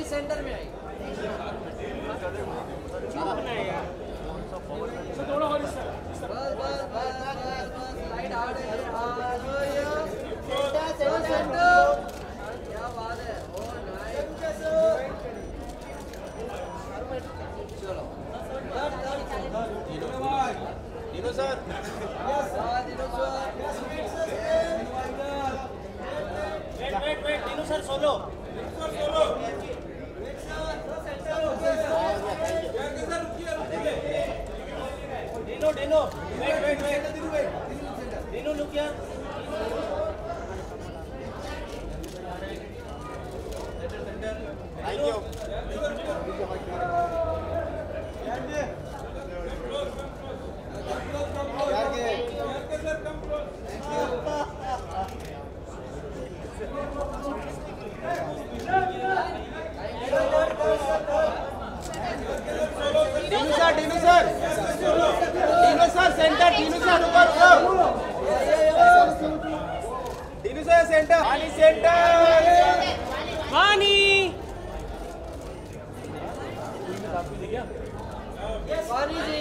वानी सेंटर में आई बस बस बस बस बस लाइट हार्ड है हार्ड सेंटर सेंटर सेंटर क्या बात है ओ नाइस चलो दिनू सर हाँ, Dinu sir. Wait wait wait Dinu sir solo Dino Dino wait wait wait Dino look here thank you Dinu sir Dinu sir Dinu sir centre Dinu sir ऊपर Dinu sir centre आणि centre Vani Vani जी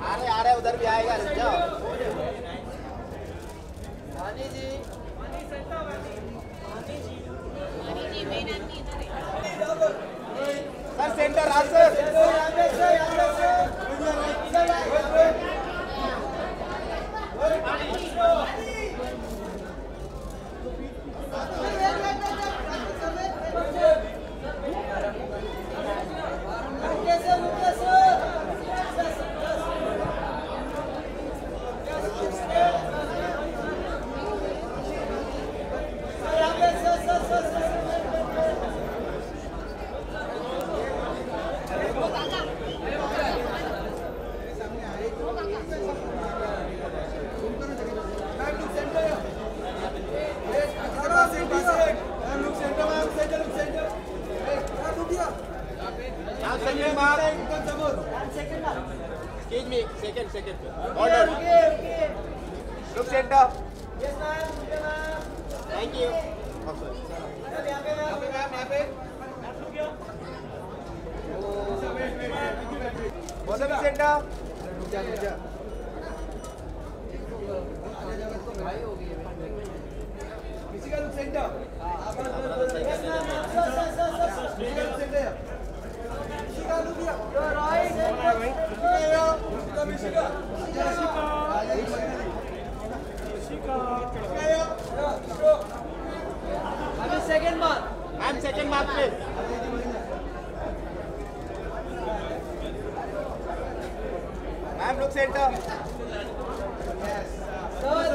आ रहे आ रहे उधर भी आएगा रुक जाओ Vani ji sir centre uh sir Now second mark. Excuse me, second, second. Hold on. Look center. Thank you. Oh, sorry. Both of you center. अभी सेकंड बार Ma'am, second mark, please. Ma'am, look center. Sir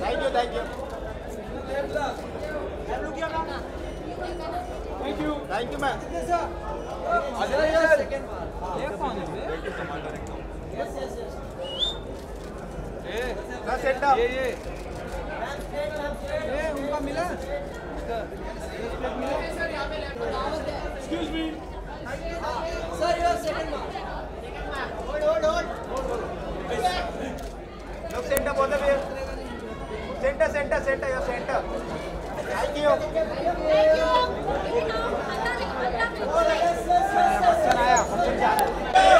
Thank you, thank you. Thank you, ma'am. Sir second bar Sir, center. Sir your second bar Look center, both of you. Center, center, center, your center. Thank you. Sir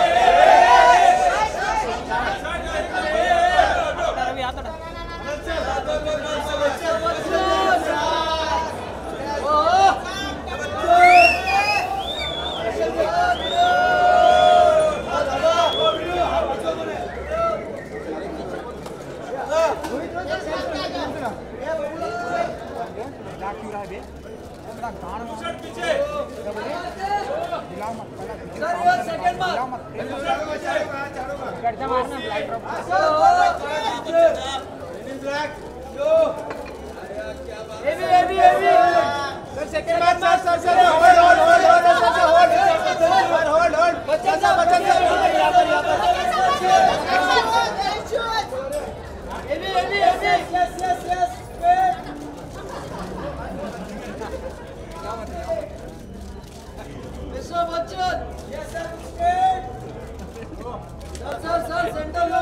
centre low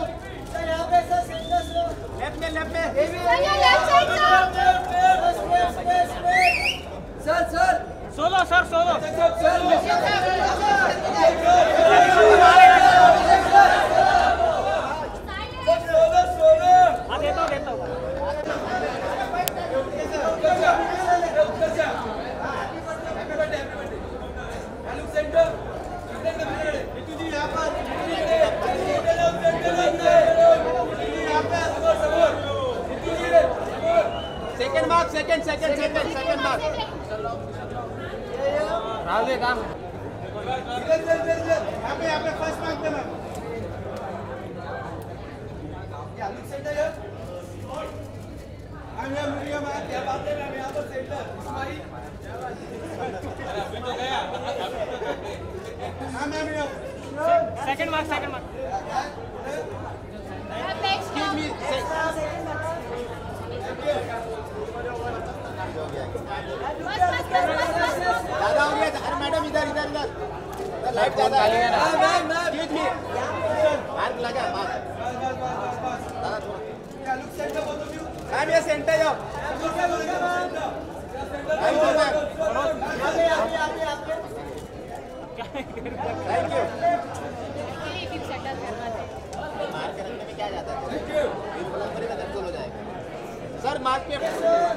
sir यहाँ पे sir centre लो left में left में heavy left side sir solo हाँ देता हूँ देता हूँ second mark second second second second mark Rahul काम यहाँ पे यहाँ पे फ़र्स्ट मार्क पे मार्क I'm here, Miriam. क्या बात है मैम यहाँ पर सेंटर इस्माइल हाँ ma'am second mark second mark Ma'am, next now. बस, लाइट ज़्यादा है ma'am ma'am ma'am Excuse mark लगा मार्क दादा थोड़ा मैम ये सेंटर जाओ थैंक यू थैंक यू है. मार्क रखने में क्या जाता है बोला हो जाएगा सर मार्क पे फाइटर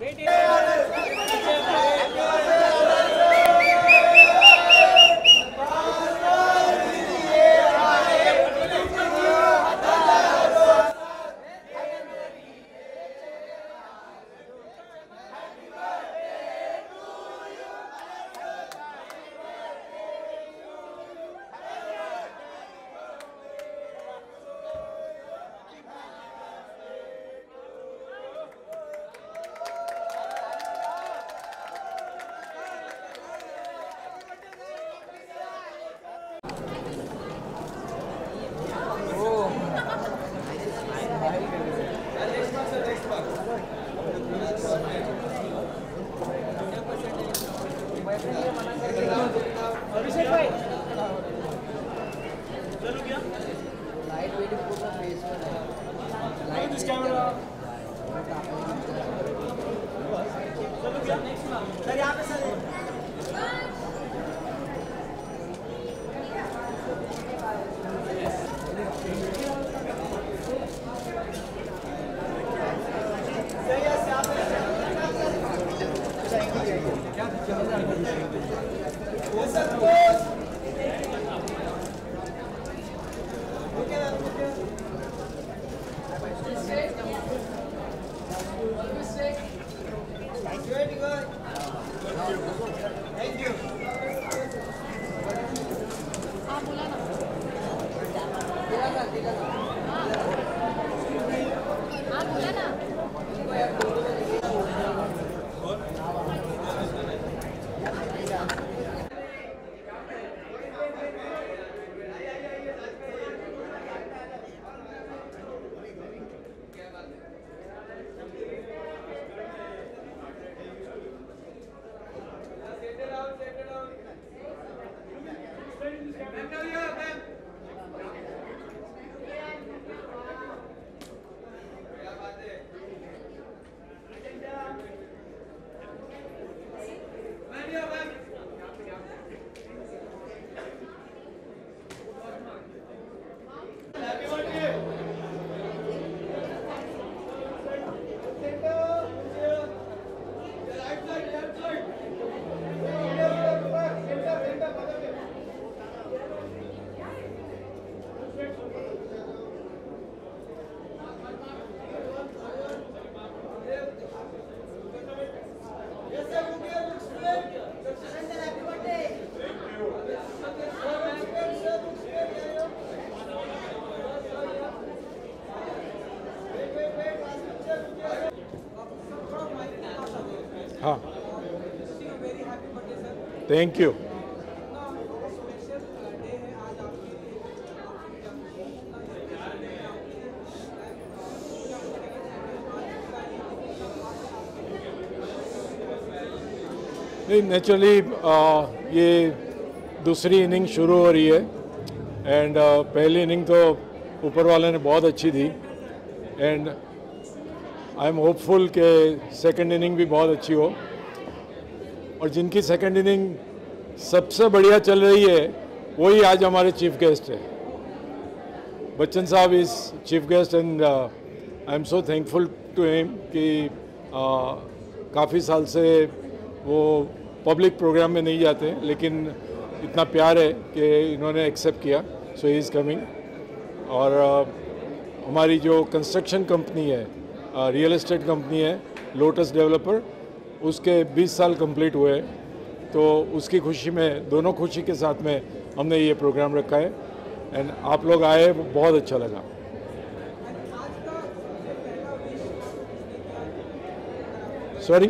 Wait सेंटर हाँ बोला ना हाँ बोला ना हाँ थैंक यू नहीं नेचुरली ये दूसरी इनिंग शुरू हो रही है। एंड पहली इनिंग तो ऊपर वाले ने बहुत अच्छी थी एंड आई एम होपफुल के सेकंड इनिंग भी बहुत अच्छी हो। और जिनकी सेकंड इनिंग सबसे बढ़िया चल रही है वही आज हमारे चीफ गेस्ट है। Bachchan sahab is chief guest and I am so thankful to him कि काफ़ी साल से वो पब्लिक प्रोग्राम में नहीं जाते लेकिन इतना प्यार है कि इन्होंने एक्सेप्ट किया सो ही इज़ कमिंग और uh, हमारी जो कंस्ट्रक्शन कंपनी है रियल एस्टेट कंपनी है लोटस डेवलपर उसके 20 साल कंप्लीट हुए तो उसकी खुशी में दोनों खुशी के साथ में हमने ये प्रोग्राम रखा है। एंड आप लोग आए बहुत अच्छा लगा। सॉरी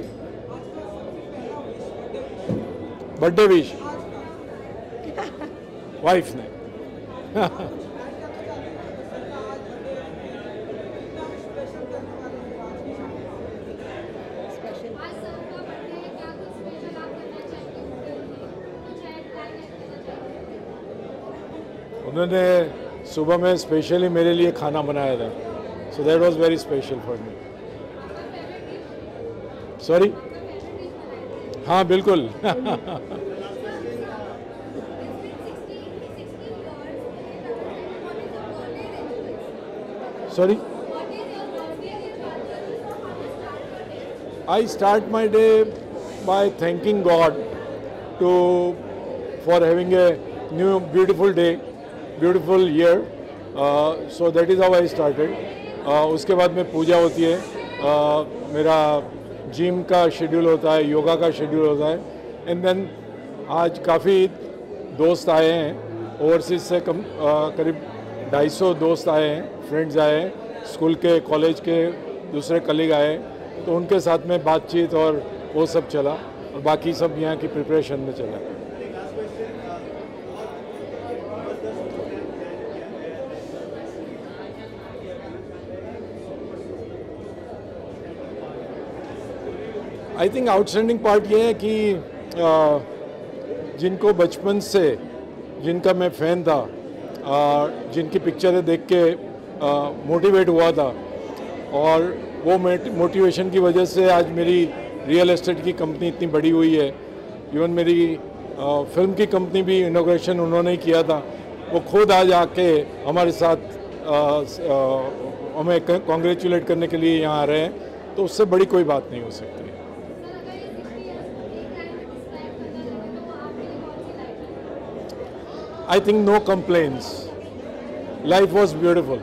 बर्थडे विश वाइफ ने आज सबका बर्थडे है क्या कुछ स्पेशल आप करना चाहेंगे उनके लिए कुछ ऐड प्लान करना चाहेंगे उन्होंने सुबह में स्पेशली मेरे लिए खाना बनाया था। So that was very special for me sorry हाँ बिल्कुल। Sorry I start my day by thanking God to for having a new beautiful day beautiful year so so is I started. Uh, उसके बाद में पूजा होती है। Uh, मेरा gym का schedule होता है योगा का शेड्यूल होता है। एंड देन आज काफ़ी दोस्त आए हैं। ओवरसीज से कम uh, करीब 250 दोस्त आए हैं। फ्रेंड्स आए हैं। स्कूल के कॉलेज के दूसरे कलीग आए तो उनके साथ में बातचीत और वो सब चला। और बाकी सब यहाँ की प्रिपरेशन में चला। आई थिंक आउटस्टैंडिंग पार्ट ये है कि अ, जिनको बचपन से जिनका मैं फ़ैन था अ, जिनकी पिक्चरें देख के मोटिवेट हुआ था। और वो मोटिवेशन की वजह से आज मेरी रियल एस्टेट की कंपनी इतनी बड़ी हुई है। इवन मेरी अ, फ़िल्म की कंपनी भी इनोग्रेशन उन्होंने ही किया था। वो खुद आज आके हमारे साथ स- अ, हमें कॉन्ग्रेचुलेट करने के लिए यहाँ आ रहे हैं। तो उससे बड़ी कोई बात नहीं हो सकती। I think no complaints. Life was beautiful.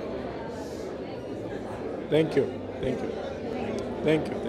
Thank you. Thank you. Thank you.